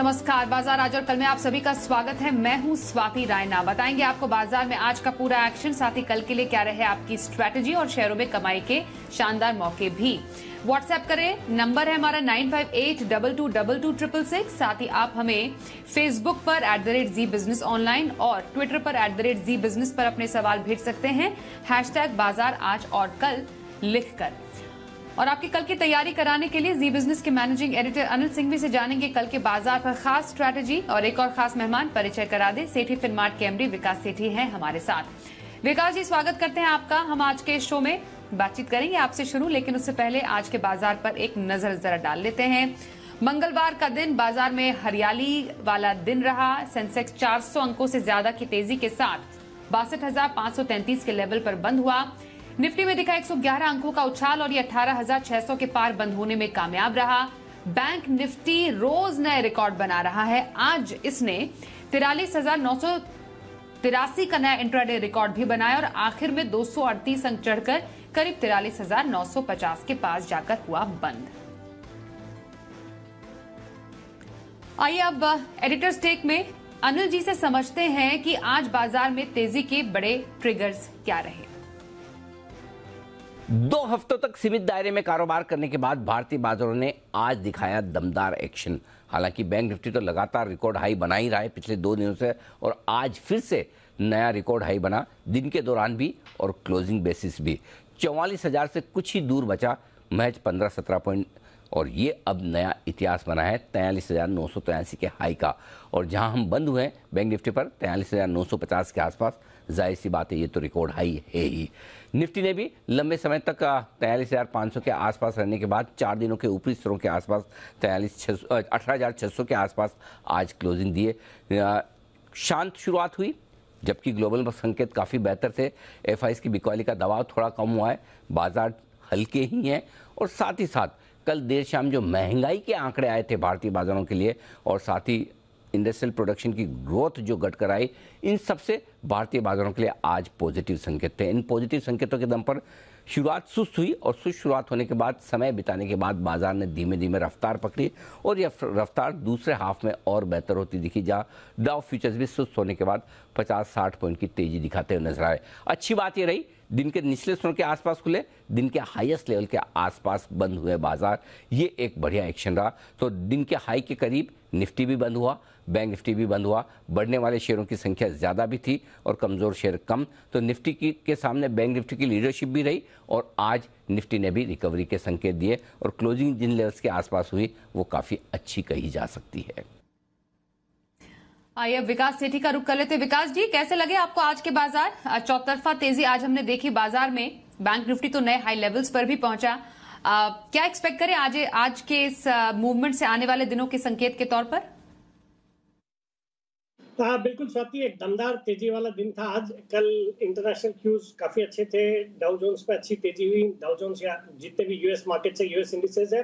नमस्कार, बाज़ार आज और कल में आप सभी का स्वागत है। मैं हूँ स्वाति रायना। बताएँगे आपको बाज़ार में आज का पूरा एक्शन साथ ही कल के लिए क्या रहे आपकी स्ट्रैटेजी और शेयरों में कमाई के शानदार मौके भी। व्हाट्सएप करें, नंबर है हमारा nine five eight double two double two triple six. साथ ही आप हमें फेसबुक पर at the rate G business online और ट्विटर पर at the rate G business पर अपने सवाल भेज सकते हैं। हैशटैग बाज़ार आज और कल लिखकर। और आपकी कल की तैयारी कराने के लिए जी बिज़नेस के मैनेजिंग एडिटर अनिल सिंघवी से जानेंगे कल के बाज़ार पर खास स्ट्रैटेजी और एक और खास मेहमान परिचय करा दे। सेठी फिनमार्ट के एमडी विकास सेठी हैं हमारे साथ। विकास जी, स्वागत करते हैं आपका। हम आज के शो में बातचीत करेंगे आपसे शुरू, लेकिन उससे पहले आज के बाज़ार पर एक नज़र जरा डाल लेते हैं। मंगलवार का दिन, बाज़ार में हरियाली वाला दिन रहा। सेंसेक्स 400 अंकों से ज़्यादा की तेज़ी के साथ बासठ के लेवल पर बंद हुआ। निफ्टी में दिखा 111 अंकों का उछाल और ये 18,600 के पार बंद होने में कामयाब रहा। बैंक निफ्टी रोज नए रिकॉर्ड बना रहा है। आज इसने तिरालीस तिरासी का नया इंट्राडे रिकॉर्ड भी बनाया और आखिर में 238 अंक चढ़कर करीब तिरालीस के पास जाकर हुआ बंद। आइए अब एडिटर्स टेक में अनिल जी से समझते हैं कि आज बाज़ार में तेज़ी के बड़े ट्रिगर्स क्या रहे। दो हफ्तों तक सीमित दायरे में कारोबार करने के बाद भारतीय बाजारों ने आज दिखाया दमदार एक्शन। हालाँकि बैंक निफ्टी तो लगातार रिकॉर्ड हाई बना ही रहा है पिछले दो दिनों से और आज फिर से नया रिकॉर्ड हाई बना। दिन के दौरान भी और क्लोजिंग बेसिस भी। चौवालीस हज़ार से कुछ ही दूर बचा महज पंद्रह सत्रह पॉइंट और ये अब नया इतिहास बना है तैंतालीस हज़ार नौ सौ तिरासी के हाई का। और जहाँ हम बंद हुए हैं, बैंक निफ्टी पर तैंतालीस हज़ार नौ सौ पचास के आसपास ज़ाहिर सी बात है, ये तो रिकॉर्ड हाई है ही। निफ्टी ने भी लंबे समय तक तैंतालीस हज़ार पाँच सौ के आसपास रहने के बाद चार दिनों के ऊपरी स्तरों के आसपास तैंतालीस छः अठारह हज़ार छः सौ के आसपास आज क्लोजिंग दिए। शांत शुरुआत हुई, जबकि ग्लोबल संकेत काफ़ी बेहतर थे। एफआईएस की बिकवाली का दबाव थोड़ा कम हुआ है, बाज़ार हल्के ही हैं, और साथ ही साथ कल देर शाम जो महँगाई के आंकड़े आए थे भारतीय बाजारों के लिए, और साथ ही इंडस्ट्रियल प्रोडक्शन की ग्रोथ जो घट कर आई, इन सबसे भारतीय बाजारों के लिए आज पॉजिटिव संकेत थे। इन पॉजिटिव संकेतों के दम पर शुरुआत सुस्त हुई और सुस्त शुरुआत होने के बाद, समय बिताने के बाद बाज़ार ने धीमे धीमे रफ्तार पकड़ी और यह रफ्तार दूसरे हाफ़ में और बेहतर होती दिखी, जहाँ डाउ फ्यूचर्स भी सुस्त होने के बाद 50-60 पॉइंट की तेज़ी दिखाते हुए नज़र आए। अच्छी बात यह रही दिन के निचले स्तरों के आसपास खुले, दिन के हाईएस्ट लेवल के आसपास बंद हुए बाज़ार। ये एक बढ़िया एक्शन रहा। तो दिन के हाई के करीब निफ्टी भी बंद हुआ बैंक निफ्टी भी बंद हुआ। बढ़ने वाले शेयरों की संख्या ज़्यादा भी थी और कमज़ोर शेयर कम। तो निफ्टी की, के सामने बैंक निफ्टी की लीडरशिप भी रही और आज निफ्टी ने भी रिकवरी के संकेत दिए और क्लोजिंग जिन लेवल्स के आसपास हुई, वो काफ़ी अच्छी कही जा सकती है। आइए विकास सेठी का रुख कर लेते विकास जी कैसे लगे आपको आज के बाज़ार? चौतरफा तेज़ी आज हमने देखी बाज़ार में। बैंक निफ्टी तो नए हाई लेवल्स पर भी पहुँचा। आ, क्या एक्सपेक्ट करें आज आज के इस मूवमेंट से आने वाले दिनों के संकेत के तौर पर? हाँ बिल्कुल स्वाति एक दमदार तेज़ी वाला दिन था आज। कल इंटरनेशनल क्यूज काफ़ी अच्छे थे। डाउ जोन्स पे अच्छी तेज़ी हुई। डाउ जोन्स या जितने भी यूएस मार्केट से यूएस इंडिसेज है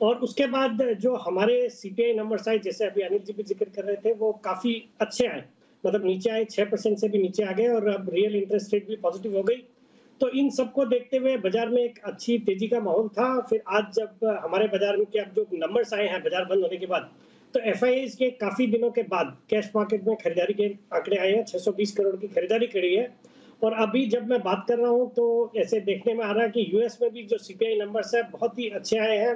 और उसके बाद जो हमारे सीपीआई नंबर आए जैसे अभी अनिल जी भी ज़िक्र कर रहे थे, वो काफ़ी अच्छे आए। मतलब नीचे आए, छह परसेंट से भी नीचे आ गए और अब रियल इंटरेस्ट रेट भी पॉजिटिव हो गई। तो इन सबको देखते हुए बाज़ार में एक अच्छी तेज़ी का माहौल था। फिर आज जब हमारे बाज़ार में क्या जो नंबर्स आए हैं, बाज़ार बंद होने के बाद तो एफ़ के काफ़ी दिनों के बाद कैश मार्केट में खरीदारी के आंकड़े आए हैं। 620 करोड़ की खरीदारी करी है। और अभी जब मैं बात कर रहा हूँ तो ऐसे देखने में आ रहा है कि यूएस में भी जो सीपीआई नंबर्स है, बहुत ही अच्छे आए हैं।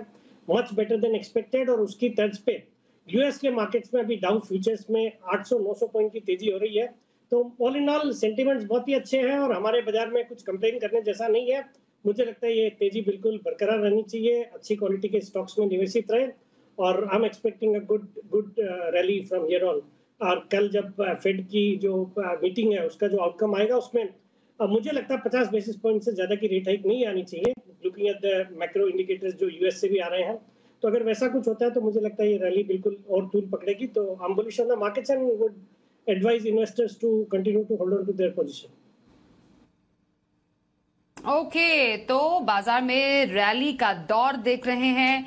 मच बेटर देन एक्सपेक्टेड और उसकी तर्ज पे यूएस के मार्केट्स में अभी डाउ फ्यूचर्स में 800-900 पॉइंट की तेज़ी हो रही है। तो ऑल इन ऑल सेंटिमेंट्स बहुत ही अच्छे हैं और हमारे बाज़ार में कुछ कंप्लेन करने जैसा नहीं है। मुझे लगता है ये तेज़ी बिल्कुल बरकरार रहनी चाहिए अच्छी क्वालिटी के स्टॉक्स में निवेशित रहे और I am expecting a good good rally from here on और कल जब फेड uh, की जो मीटिंग uh, है उसका जो आउटकम आएगा उसमें uh, मुझे लगता है पचास बेसिस पॉइंट से ज़्यादा की रेट हाइक नहीं आनी चाहिए। Looking at the macro indicators जो यूएस से भी आ रहे हैं तो अगर वैसा कुछ होता है तो मुझे लगता है ये रैली बिल्कुल और दूर पकड़ेगी। तो am bullish on the markets and would advise investors to continue to hold on to their position okay तो बाज़ार में रैली का दौर देख रहे हैं।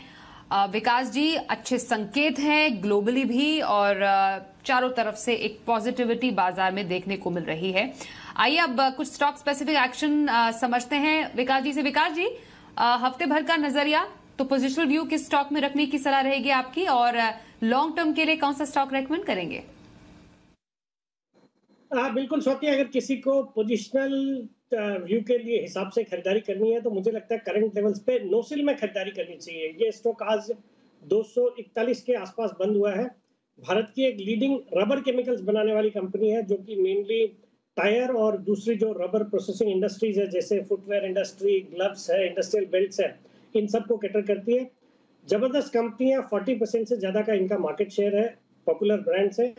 विकास जी, अच्छे संकेत हैं ग्लोबली भी और चारों तरफ़ से एक पॉजिटिविटी बाज़ार में देखने को मिल रही है। आइए अब कुछ स्टॉक स्पेसिफिक एक्शन समझते हैं। विकास जी से, विकास जी हफ़्ते भर का नज़रिया तो पोजिशनल व्यू किस स्टॉक में रखने की सलाह रहेगी आपकी, और लॉन्ग टर्म के लिए कौन सा स्टॉक रेकमेंड करेंगे? हाँ बिल्कुल स्वाति अगर किसी को पोजिशनल व्यू के लिए हिसाब से खरीदारी करनी है तो मुझे लगता है करंट लेवल्स पे नोसिल में खरीदारी करनी चाहिए। ये स्टॉक आज 241 के आसपास बंद हुआ है। भारत की एक लीडिंग रबर केमिकल्स बनाने वाली कंपनी है, जो कि मेनली टायर और दूसरी जो रबर प्रोसेसिंग इंडस्ट्रीज़ है, जैसे फुटवेयर इंडस्ट्री ग्लव्स है इंडस्ट्रियल बेल्ट है, इन सबको कैटर करती है। ज़बरदस्त कंपनियाँ 40 परसेंट से ज़्यादा का इनका मार्केट शेयर है पॉपुलर ब्रांड्स है।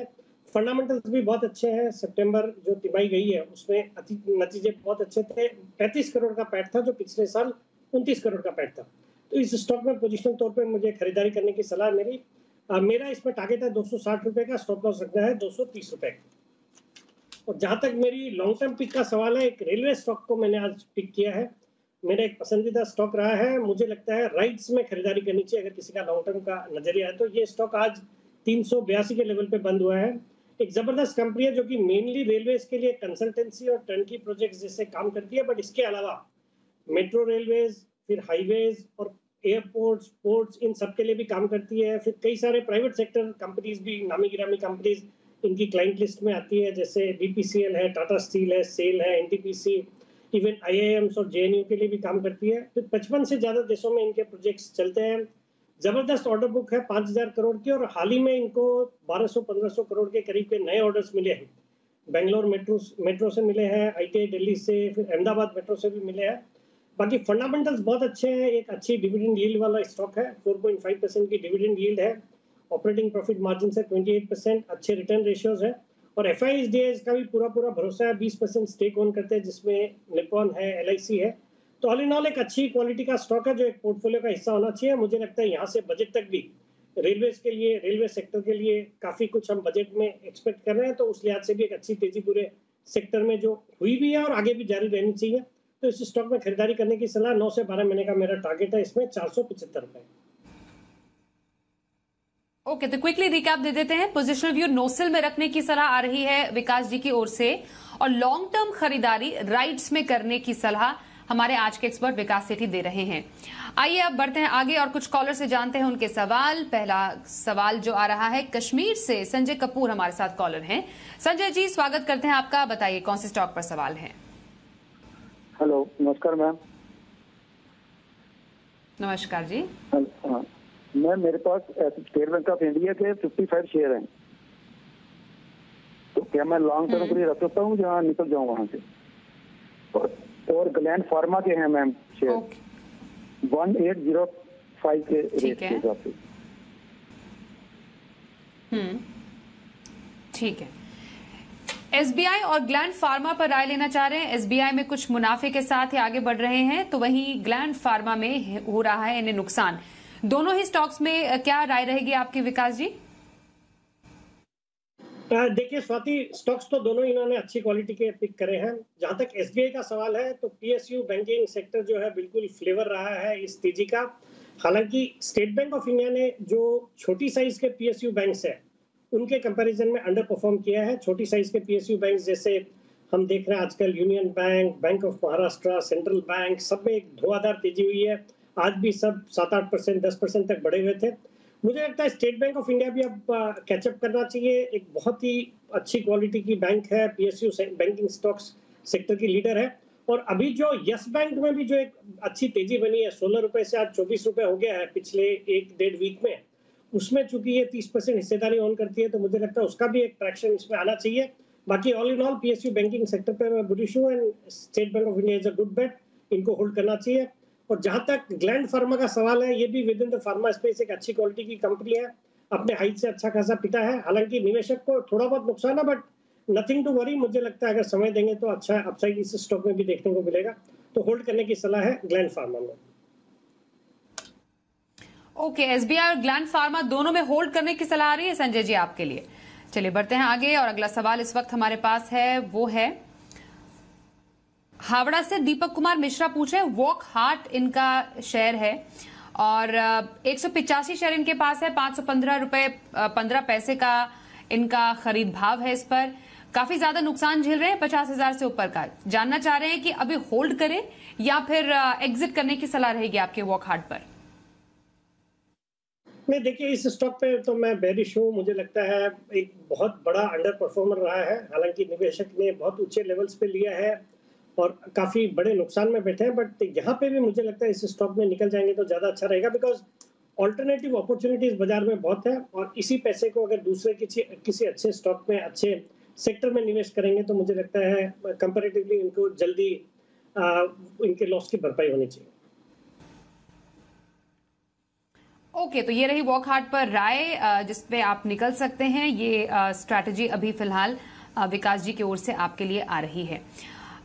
फंडामेंटल्स भी बहुत अच्छे हैं। सितंबर जो तिमाही गई है, उसमें नतीजे बहुत अच्छे थे। पैंतीस करोड़ का पैट था जो पिछले साल उनतीस करोड़ का पैट था। तो इस स्टॉक में पोजिशनल तौर पर मुझे खरीदारी करने की सलाह मेरी मेरा इसमें टारगेट है दो रुपए का स्टॉप लॉस रखना है दो रुपए और जहाँ तक मेरी लॉन्ग टर्म पिक का सवाल है, एक रेलवे स्टॉक को मैंने आज पिक किया है। मेरा एक पसंदीदा स्टॉक रहा है। मुझे लगता है राइट्स में खरीदारी करनी चाहिए अगर किसी का लॉन्ग टर्म का नज़रिया है। तो ये स्टॉक आज तीन के लेवल पे बंद हुआ है। एक ज़बरदस्त कंपनी है जो कि मेनली रेलवे के लिए कंसल्टेंसी और टर्नकी प्रोजेक्ट जैसे काम करती है। बट इसके अलावा मेट्रो रेलवेज फिर हाईवेज और एयरपोर्ट्स पोर्ट्स इन सब के लिए भी काम करती है। फिर कई सारे प्राइवेट सेक्टर कंपनीज़ भी नामी गिरामी कंपनीज़ इनकी क्लाइंट लिस्ट में आती है, जैसे बीपीसीएल है टाटा स्टील है सेल है एनटीपीसी इवन आईआईएम्स और जेएनयू के लिए भी काम करती है। फिर पचपन से ज़्यादा देशों में इनके प्रोजेक्ट्स चलते हैं। ज़बरदस्त ऑर्डर बुक है पाँच हज़ार करोड़ की और हाल ही में इनको बारह सौ, पंद्रह सौ करोड़ के करीब के नए ऑर्डर्स मिले हैं। बेंगलोर मेट्रो मेट्रो से मिले हैं आई दिल्ली से, फिर अहमदाबाद मेट्रो से भी मिले हैं। बाकी फंडामेंटल्स बहुत अच्छे हैं। एक अच्छी डिविडेंड यील्ड वाला स्टॉक है। 4.5 परसेंट की डिविडेंड यील्ड है। ऑपरेटिंग प्रॉफिट मार्जिन से 28 परसेंट अच्छे रिटर्न रेशियोज है। और एफ़ का भी पूरा पूरा भरोसा है, बीस परसेंट स्टेक ऑन करते हैं, जिसमें निपॉन है एलआईसी है। तो ऑल इन ऑल एक अच्छी क्वालिटी का स्टॉक है, जो एक पोर्टफोलियो का हिस्सा होना चाहिए। मुझे लगता है यहाँ से बजट तक भी रेलवे के लिए रेलवे सेक्टर के लिए काफ़ी कुछ हम बजट में एक्सपेक्ट कर रहे हैं। तो उस लिहाज से भी एक अच्छी तेज़ी पूरे सेक्टर में जो हुई भी है और आगे भी जारी रहनी चाहिए। तो इस स्टॉक में खरीदारी करने की सलाह नौ से बारह महीने का मेरा टारगेट है, इसमें चार सौ पचहत्तर रुपए। ओके तो क्विकली रिकैप दे देते हैं। पोजिशनल व्यू नोसिल में रखने की सलाह आ रही है विकास जी की ओर से। और लॉन्ग टर्म खरीदारी राइट्स में करने की सलाह हमारे आज के एक्सपर्ट विकास सेठी दे रहे हैं। आइए अब बढ़ते हैं आगे और कुछ कॉलर से जानते हैं उनके सवाल। पहला सवाल जो आ रहा है कश्मीर से संजय कपूर हमारे साथ कॉलर हैं। संजय जी स्वागत करते हैं आपका। बताइए कौन से स्टॉक पर सवाल है? हेलो नमस्कार मैम नमस्कार जी। मैम मेरे पास स्टेट बैंक ऑफ़ इंडिया के 55 शेयर हैं। तो क्या मैं लॉन्ग टर्म के लिए रख सकता हूँ जहाँ निकल जाऊँ वहाँ से? और और ग्लैंड फार्मा के हैं ma'am share one eight zero five के रेट के हिसाब से। हम्म। ठीक है। एसबीआई और ग्लैंड फार्मा पर राय लेना चाह रहे हैं। एसबीआई में कुछ मुनाफे के साथ ही आगे बढ़ रहे हैं तो वहीं ग्लैंड फार्मा में हो रहा है इन्हें नुकसान। दोनों ही स्टॉक्स में क्या राय रहेगी आपकी विकास जी? देखिए स्वाति, स्टॉक्स तो दोनों इन्होंने अच्छी क्वालिटी के पिक करे हैं। जहाँ तक एसबीआई का सवाल है तो पीएसयू बैंकिंग सेक्टर जो है बिल्कुल फ्लेवर रहा है इस तेज़ी का। हालाँकि स्टेट बैंक ऑफ़ इंडिया ने जो छोटी साइज़ के पीएसयू बैंक्स है, उनके कंपैरिजन में अंडर परफॉर्म किया है। छोटी साइज़ के पीएसयू बैंक जैसे हम देख रहे हैं आजकल Union Bank Bank of Maharashtra Central Bank सब में एक धुआधार तेज़ी हुई है। आज भी सब सात आठ परसेंट, दस परसेंट तक बढ़े हुए थे। मुझे लगता है स्टेट बैंक ऑफ़ इंडिया भी अब कैचअप करना चाहिए। एक बहुत ही अच्छी क्वालिटी की बैंक है पीएसयू बैंकिंग स्टॉक्स सेक्टर की लीडर है। और अभी जो यस बैंक में भी जो एक अच्छी तेज़ी बनी है, सोलह रुपए से आज चौबीस रुपए हो गया है पिछले एक डेढ़ वीक में। उसमें चूँकि ये तीस परसेंट हिस्सेदारी ऑन करती है तो मुझे लगता है उसका भी एक ट्रैक्शन इसमें आना चाहिए। बाकी all in all PSU banking sector पे मैं बुलिश हूँ and State Bank of India is a good bet इनको होल्ड करना चाहिए। और जहाँ तक ग्लैंड फार्मा का सवाल है, ये भी within the pharma space एक अच्छी क्वालिटी की कंपनी है, अपने हाइट से अच्छा खासा पिता है। हालाँकि निवेशक को थोड़ा बहुत नुकसान है बट नथिंग टू वरी मुझे लगता है अगर समय देंगे तो अच्छा अपसाइड इस स्टॉक में भी देखने को मिलेगा। तो होल्ड करने की सलाह है ग्लैंड फार्मा में। ओके एसबीआई और ग्लैंड फार्मा दोनों में होल्ड करने की सलाह आ रही है, संजय जी, आपके लिए। चलिए, बढ़ते हैं आगे और अगला सवाल इस वक्त हमारे पास है, वो है हावड़ा से दीपक कुमार मिश्रा पूछ वॉक हार्ट इनका शेयर है और एक शेयर इनके पास है, पाँच सौ पंद्रह रुपए पंद्रह पैसे का इनका खरीद भाव है इस पर। काफ़ी ज़्यादा नुकसान झेल रहे हैं पचास हज़ार से ऊपर का। जानना चाह रहे हैं कि अभी होल्ड करें या फिर एग्जिट करने की सलाह रहेगी आपके वॉक हार्ट पर? नहीं, देखिए, इस स्टॉक पे तो मैं बेरिश हूँ। मुझे लगता है एक बहुत बड़ा अंडर परफॉर्मर रहा है। हालाँकि निवेशक ने बहुत ऊँचे लेवल्स पे लिया है। और काफ़ी बड़े नुकसान में बैठे हैं बट यहाँ पे भी मुझे लगता है इस स्टॉक में निकल जाएँगे तो ज़्यादा अच्छा रहेगा बिकॉज़ ऑल्टरनेटिव अपॉर्चुनिटीज़ बाज़ार में बहुत है और इसी पैसे को अगर दूसरे किसी किसी अच्छे स्टॉक में अच्छे सेक्टर में निवेश करेंगे तो मुझे लगता है कंपेरेटिवली इनको जल्दी आ, इनके लॉस की भरपाई होनी चाहिए। ओके okay, तो ये रही वॉक हार्ट पर राय जिसपे आप निकल सकते हैं। ये स्ट्रैटेजी अभी फ़िलहाल विकास जी की ओर से आपके लिए आ रही है।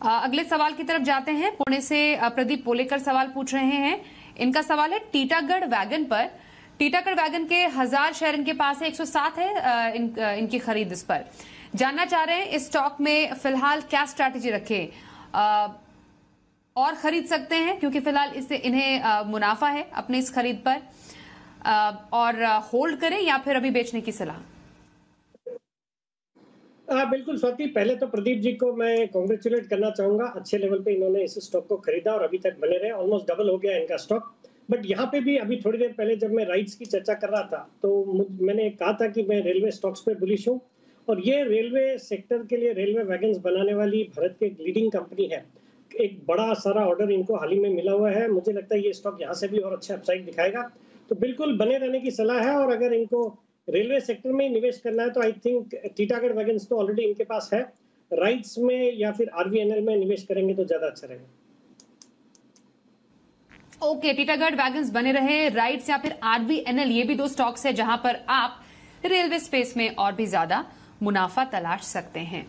अगले सवाल की तरफ़ जाते हैं। पुणे से प्रदीप पोलेकर सवाल पूछ रहे हैं। इनका सवाल है टीटागढ़ वैगन पर टीटागढ़ वैगन के हज़ार शेयर इनके पास है 107 है इन, इनकी खरीद इस पर। जानना चाह रहे हैं इस स्टॉक में फ़िलहाल क्या स्ट्रैटेजी रखे? और खरीद सकते हैं क्योंकि फ़िलहाल इससे इन्हें मुनाफा है अपने इस खरीद पर। और होल्ड करें या फिर अभी बेचने की सलाह? हाँ बिल्कुल, स्वाति। पहले तो प्रदीप जी को मैं कॉन्ग्रेचुलेट करना चाहूँगा। अच्छे लेवल पे इन्होंने इस स्टॉक को खरीदा और अभी तक बने रहे। ऑलमोस्ट डबल हो गया इनका स्टॉक बट यहाँ पे भी अभी थोड़ी देर पहले जब मैं राइट्स की चर्चा कर रहा था तो मैंने कहा था कि मैं रेलवे स्टॉक्स पे बुलिश हूँ। और ये रेलवे सेक्टर के लिए रेलवे वैगन बनाने वाली भारत की एक लीडिंग कंपनी है। एक बड़ा सारा ऑर्डर इनको हाल ही में मिला हुआ है। मुझे लगता है ये स्टॉक यहाँ से भी और अच्छा अपसाइड दिखाएगा। तो बिल्कुल बने रहने की सलाह है और अगर इनको रेलवे सेक्टर में निवेश करना है तो आई थिंक टीटागढ़ वैगन तो ऑलरेडी इनके पास है। राइट्स में या फिर आरवीएनएल में निवेश करेंगे तो ज़्यादा अच्छा रहेगा। ओके okay, टीटागढ़ वैगन बने रहे राइट्स या फिर आरवीएनएल ये भी दो स्टॉक्स है जहाँ पर आप रेलवे स्पेस में और भी ज़्यादा मुनाफा तलाश सकते हैं।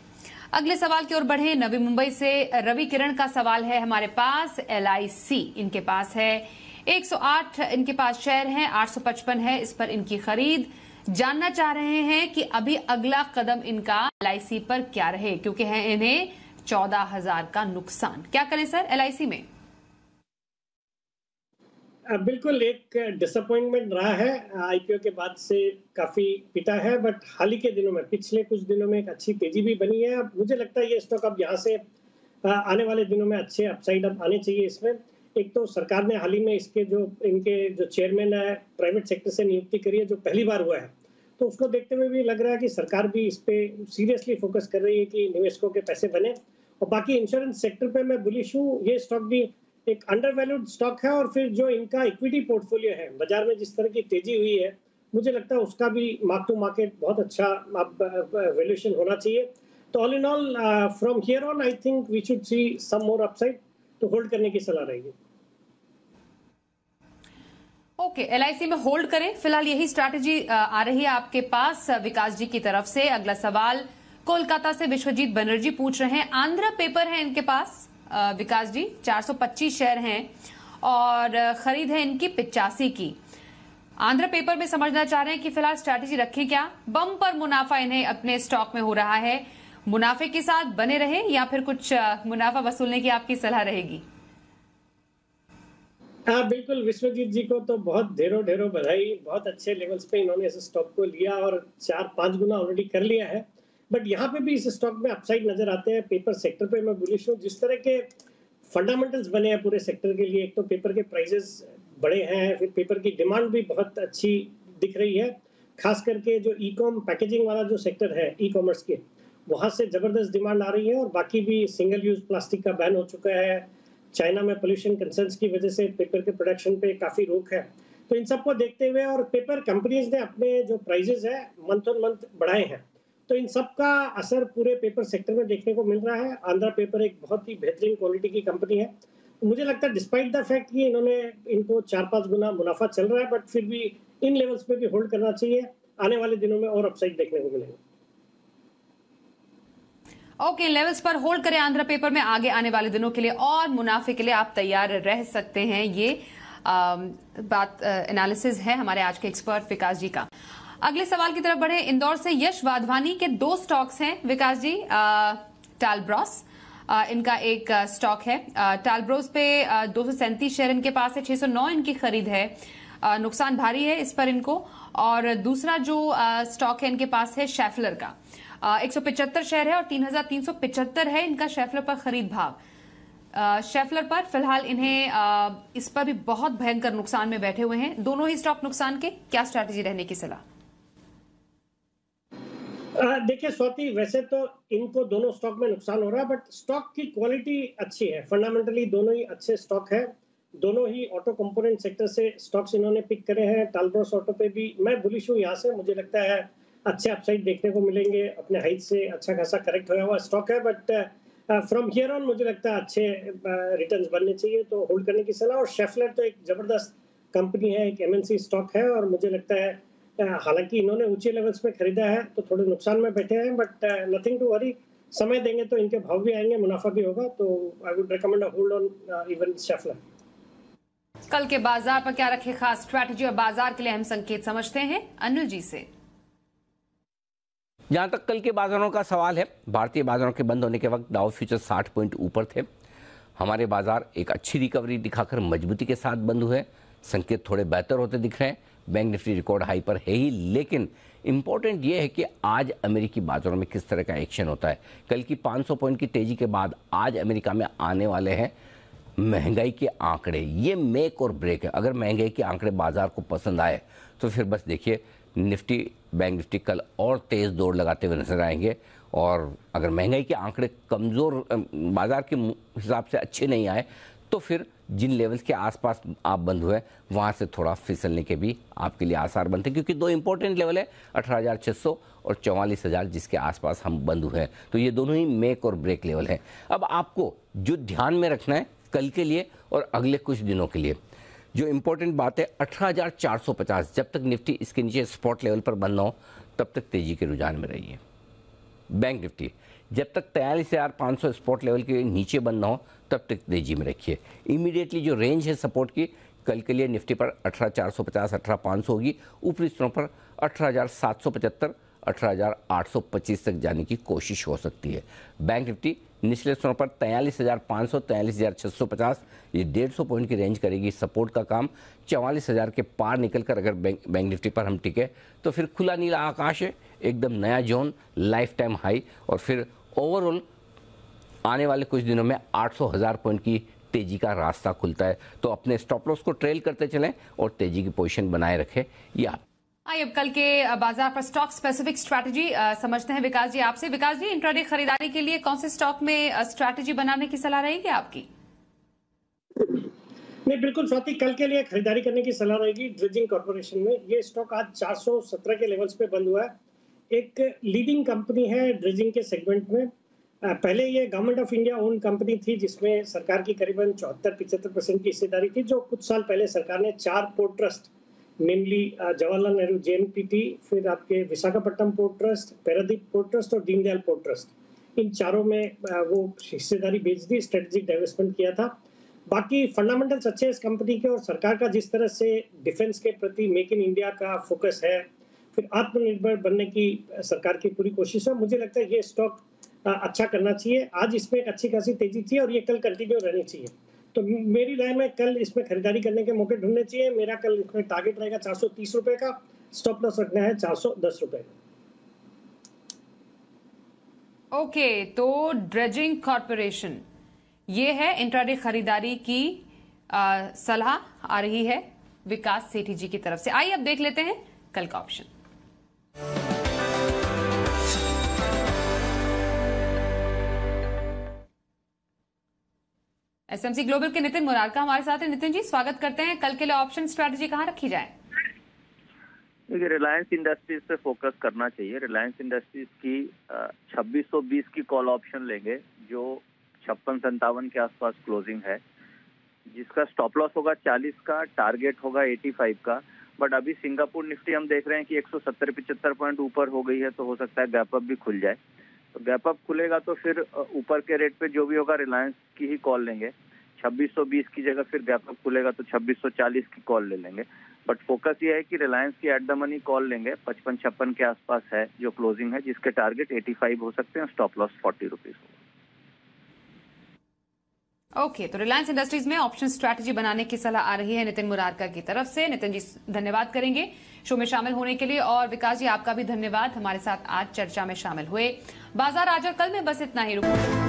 अगले सवाल की ओर बढ़े नवी मुंबई से रवि किरण का सवाल है हमारे पास LIC इनके पास है। 108 इनके पास शेयर हैं 855 है इस पर इनकी खरीद। जानना चाह रहे हैं कि अभी अगला कदम इनका एलआईसी पर क्या रहे, क्योंकि है इन्हें चौदह हज़ार का नुकसान। क्या करें सर एलआईसी में? बिल्कुल एक डिसअपॉइंटमेंट रहा है। आईपीओ के बाद से काफ़ी पिटा है बट हाल ही के दिनों में, पिछले कुछ दिनों में एक अच्छी तेज़ी भी बनी है। मुझे लगता है ये स्टॉक अब यहाँ से आने वाले दिनों में अच्छे अपसाइड अब आने चाहिए इसमें। एक तो सरकार ने हाल ही में इसके जो, इनके जो चेयरमैन है प्राइवेट सेक्टर से नियुक्ति करी है, जो पहली बार हुआ है। तो उसको देखते हुए भी लग रहा है कि सरकार भी इस पे सीरियसली फोकस कर रही है कि निवेशकों के पैसे बने। और बाकी इंश्योरेंस सेक्टर पे मैं बुलिश हूँ। ये स्टॉक भी एक अंडर वैल्यूड स्टॉक है और फिर जो इनका इक्विटी पोर्टफोलियो है, बाज़ार में जिस तरह की तेज़ी हुई है, मुझे लगता है उसका भी मार्क टू मार्केट बहुत अच्छा वैल्यूएशन होना चाहिए। तो all in all from here on I think we should see some more upside तो होल्ड करने की सलाह रहेगी। ओके okay, एल में होल्ड करें। फ़िलहाल यही स्ट्रैटेजी आ रही है आपके पास विकास जी की तरफ़ से। अगला सवाल कोलकाता से विश्वजीत बनर्जी पूछ रहे हैं। आंध्र पेपर है इनके पास विकास जी 425 शेयर हैं और खरीद है इनकी पिचासी की। आंध्र पेपर में समझना चाह रहे हैं कि फ़िलहाल स्ट्रैटेजी रखें क्या? बम पर मुनाफा इन्हें अपने स्टॉक में हो रहा है। मुनाफे के साथ बने रहे या फिर कुछ मुनाफा वसूलने की आपकी सलाह रहेगी? हाँ बिल्कुल, विश्वजीत जी को तो बहुत ढेरों ढेरों बधाई, बहुत अच्छे लेवल्स पे इन्होंने इस स्टॉक को लिया और चार, पाँच गुना ऑलरेडी कर लिया है। बट यहाँ पे भी इस स्टॉक में अपसाइड नज़र आते हैं पेपर सेक्टर पे मैं बुलिश हूँ। जिस तरह के फंडामेंटल्स बने हैं पूरे सेक्टर के लिए, एक तो पेपर के प्राइजेस बड़े हैं, फिर पेपर की डिमांड भी बहुत अच्छी दिख रही है। खास करके जो ई कॉम पैकेजिंग वाला जो सेक्टर है ई कॉमर्स के, वहाँ से ज़बरदस्त डिमांड आ रही है और बाकी भी सिंगल यूज़ प्लास्टिक का बैन हो चुका है। चाइना में पोल्यूशन कंसर्न की वजह से पेपर के प्रोडक्शन पे काफ़ी रोक है। तो इन सबको देखते हुए और पेपर कंपनीज़ ने अपने जो प्राइजेस है मंथ ऑन मंथ बढ़ाए हैं। तो इन सब का असर पूरे पेपर सेक्टर में देखने को मिल रहा है। आंध्रा पेपर एक बहुत ही बेहतरीन क्वालिटी की कंपनी है। मुझे लगता है डिस्पाइट द फैक्ट कि इन्होंने इनको चार पाँच गुना मुनाफा चल रहा है बट फिर भी इन लेवल्स पे भी होल्ड करना चाहिए। आने वाले दिनों में और अपसाइड देखने को मिलेगा। ओके लेवल्स पर होल्ड करें आंध्र पेपर में। आगे आने वाले दिनों के लिए और मुनाफे के लिए आप तैयार रह सकते हैं। ये आ, बात एनालिसिस है हमारे आज के एक्सपर्ट विकास जी का। अगले सवाल की तरफ़ बढ़े। इंदौर से यश वाधवानी के दो स्टॉक्स हैं विकास जी टालब्रॉस इनका एक स्टॉक है। टालब्रोस पे दो शेयर इनके पास है 609 इनकी खरीद है। नुकसान भारी है इस पर इनको। और दूसरा जो स्टॉक है इनके पास है शेफलर का। एक शेयर है और तीन है इनका शेफलर पर खरीद भाव। शेफलर पर फ़िलहाल इन्हें इस पर भी बहुत भयंकर नुकसान में बैठे हुए हैं। दोनों ही स्टॉक नुकसान के। क्या स्ट्रैटेजी रहने की सलाह? देखिए, स्वाति, वैसे तो इनको दोनों स्टॉक में नुकसान हो रहा है, बट स्टॉक की क्वालिटी अच्छी है। फंडामेंटली दोनों ही अच्छे स्टॉक है। दोनों ही ऑटो कंपोनेंट सेक्टर से स्टॉक्स इन्होंने पिक करे हैं। टालब्रोस ऑटो पे भी। मैं बुलिश हूँ यहाँ से। मुझे लगता है अच्छे अपसाइड देखने को मिलेंगे, अपने हाइट से अच्छा खासा करेक्ट होया हुआ स्टॉक है बट फ्रॉम हियर ऑन मुझे लगता है अच्छे रिटर्न्स बनने चाहिए तो होल्ड करने की सलाह। और शेफलर तो एक ज़बरदस्त कंपनी है, एक एमएनसी स्टॉक है, और मुझे लगता है हालाँकि इन्होंने ऊँचे लेवल्स पे खरीदा है तो थोड़े नुकसान में बैठे हैं बट नथिंग टू वरी समय देंगे तो इनके भाव भी आएँगे, मुनाफा भी होगा तो I would recommend hold on even Schaeffler कल के बाज़ार पर क्या रखे खास स्ट्रैटेजी और बाज़ार के लिए हम संकेत समझते हैं? अनिल जी से। जहाँ तक कल के बाजारों का सवाल है, भारतीय बाजारों के बंद होने के वक्त डाउ फ्यूचर 60 पॉइंट ऊपर थे। हमारे बाज़ार एक अच्छी रिकवरी दिखाकर मजबूती के साथ बंद हुए संकेत थोड़े बेहतर होते दिख रहे हैं। बैंक निफ्टी रिकॉर्ड हाई पर है ही, लेकिन इंपॉर्टेंट ये है कि आज अमेरिकी बाजारों में किस तरह का एक्शन होता है। कल की 500 पॉइंट की तेज़ी के बाद आज अमेरिका में आने वाले हैं महँगाई के आंकड़े। ये मेक और ब्रेक है। अगर महँगाई के आंकड़े बाज़ार को पसंद आए तो फिर बस देखिए निफ्टी, बैंक निफ्टी कल और तेज़ दौड़ लगाते हुए नज़र आएँगे। और अगर महँगाई के आंकड़े कमज़ोर बाज़ार के हिसाब से अच्छे नहीं आए तो फिर जिन लेवल्स के आसपास आप बंद हुए वहाँ से थोड़ा फिसलने के भी आपके लिए आसार बनते हैं। क्योंकि दो इंपॉर्टेंट लेवल है, अठारह और चौवालीस हज़ार, जिसके आसपास हम बंद हुए हैं। तो ये दोनों ही मेक और ब्रेक लेवल हैं। अब आपको जो ध्यान में रखना है कल के लिए और अगले कुछ दिनों के लिए जो इम्पोर्टेंट बात है 18,450 जब तक निफ्टी इसके नीचे स्पॉट लेवल पर बंद ना हो तब तक तेज़ी के रुझान में रहिए। बैंक निफ्टी जब तक तैयालीस हज़ार पाँच सौ स्पॉट लेवल के नीचे बंद ना हो तब तक तेज़ी में रखिए। इमीडिएटली जो रेंज है सपोर्ट की कल के लिए निफ्टी पर अठारह चार सौ पचास अठारह पाँच सौ होगी। ऊपरी स्तरों पर अठारह हज़ार सात सौ पचहत्तर अठारह हज़ार आठ सौ पच्चीस तक जाने की कोशिश हो सकती है। बैंक निफ्टी निचले स्तरों पर तैंतालीस हज़ार पाँच सौ तैंतालीस हज़ार छः सौ पचास, ये डेढ़ सौ पॉइंट की रेंज करेगी सपोर्ट का काम। चवालीस हज़ार के पार निकलकर अगर बैंक बैंक निफ्टी पर हम टिके तो फिर खुला नीला आकाश है, एकदम नया जोन लाइफ टाइम हाई और फिर ओवरऑल आने वाले कुछ दिनों में आठ सौ हज़ार पॉइंट की तेज़ी का रास्ता खुलता है। तो अपने स्टॉप लॉस को ट्रेल करते चलें और तेज़ी की पोजीशन बनाए रखें। ये आप आइए अब कल के बाज़ार पर स्टॉक स्पेसिफिक स्ट्रैटेजी समझते हैं विकास जी आपसे। विकास जी इंट्राडे खरीदारी के लिए कौन से स्टॉक में स्ट्रैटेजी बनाने की सलाह रहेगी आपकी? नहीं, बिल्कुल स्वाति कल के लिए खरीदारी करने की सलाह रहेगी ड्रिजिंग कॉर्पोरेशन में। ये स्टॉक आज 417 के लेवल्स पे बंद हुआ है। एक लीडिंग कंपनी है ड्रिजिंग के सेगमेंट में। पहले ये government of India own company थी, जिसमें सरकार की करीबन चौहत्तर पिछहत्तर परसेंट की हिस्सेदारी थी, जो कुछ साल पहले सरकार ने चार port trust mainly Jawaharlal Nehru JNPT फिर आपके Visakhapatnam port trust Paradip port trust और दीनदयाल पोर्ट ट्रस्ट इन चारों में वो हिस्सेदारी बेच दी स्ट्रेटेजिक डाइवेस्टमेंट किया था। बाकी फंडामेंटल्स अच्छे इस कंपनी के और सरकार का जिस तरह से डिफेंस के प्रति मेक इन इंडिया का फोकस है, फिर आत्मनिर्भर बनने की सरकार की पूरी कोशिश है। मुझे लगता है ये स्टॉक अच्छा करना चाहिए। आज इसमें एक अच्छी खासी तेज़ी थी और ये कल कंटिन्यू रहनी चाहिए। तो मेरी राय में कल इसमें खरीदारी करने के मौके ढूँढने चाहिए। मेरा कल इसमें टारगेट रहेगा चार सौ तीस रुपए का। स्टॉप लॉस रखना है चार सौ दस रुपए ओके तो ड्रेजिंग कॉरपोरेशन ये है इंट्राडे खरीदारी की सलाह आ रही है विकास सेठी जी की तरफ़ से। आइए अब देख लेते हैं कल का ऑप्शन एसएमसी ग्लोबल के नितिन मुरारका हमारे साथ है। नितिन जी, स्वागत करते हैं। कल के लिए ऑप्शन स्ट्रेटजी कहाँ रखी जाए? देखिए रिलायंस इंडस्ट्रीज़ पे फोकस करना चाहिए। रिलायंस इंडस्ट्रीज़ की छब्बीस की कॉल ऑप्शन लेंगे, जो छप्पन संतावन के आसपास क्लोजिंग है। जिसका स्टॉप लॉस होगा चालीस का टारगेट होगा एटी फाइव का। बट अभी सिंगापुर निफ्टी हम देख रहे हैं कि एक सौ सत्तर पिछहत्तर पॉइंट ऊपर हो गई है तो हो सकता है गैप अप भी खुल जाए। तो गैप अप खुलेगा तो फिर ऊपर के रेट पे जो भी होगा रिलायंस की ही कॉल लेंगे। 2620 की जगह फिर अप खुलेगा तो 2640 की कॉल ले लेंगे। बट फोकस ये है कि रिलायंस की एट द मनी कॉल लेंगे। पचपन छप्पन के आसपास है जो क्लोजिंग है जिसके टारगेट 85 हो सकते हैं stop loss forty rupees okay okay, तो रिलायंस इंडस्ट्रीज़ में ऑप्शन स्ट्रैटेजी बनाने की सलाह आ रही है नितिन मुरारका की तरफ़ से। नितिन जी धन्यवाद करेंगे शो में शामिल होने के लिए। और विकास जी आपका भी धन्यवाद। हमारे साथ आज चर्चा में शामिल हुए। बाज़ार आज और कल में बस इतना ही रुको।